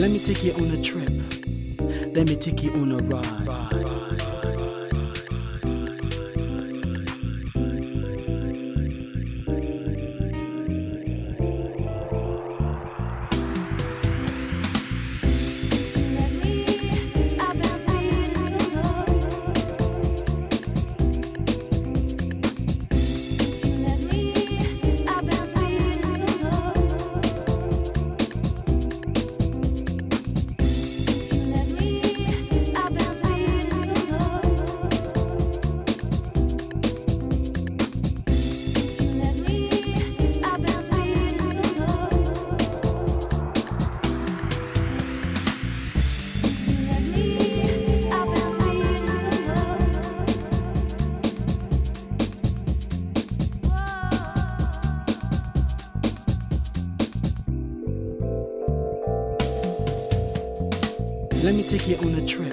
Let me take you on a trip. Let me take you on a ride. Let me take you on a trip.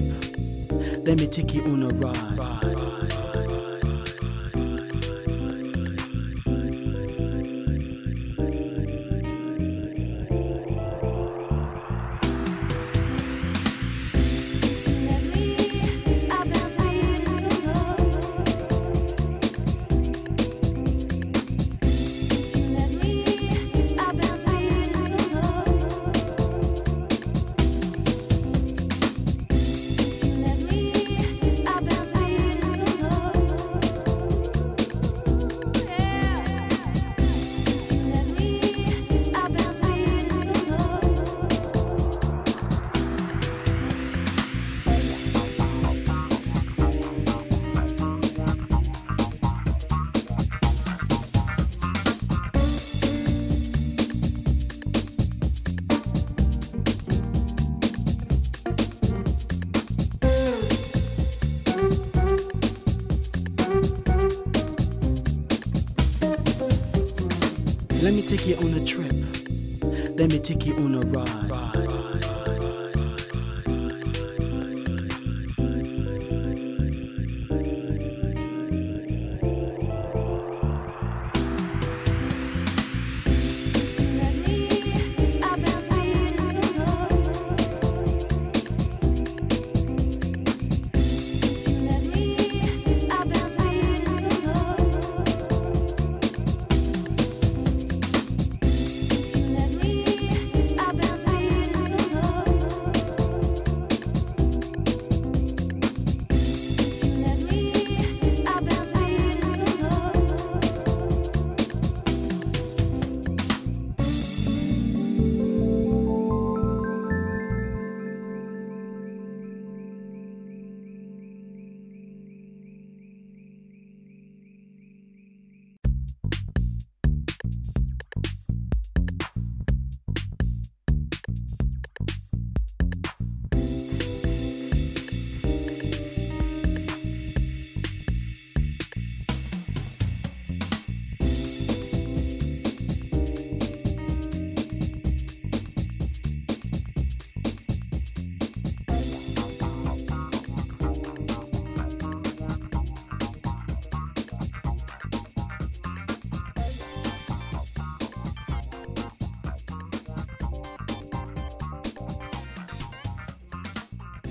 Let me take you on a ride. Let me take you on a trip. Let me take you on a ride.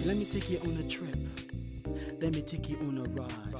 Let me take you on a trip. Let me take you on a ride.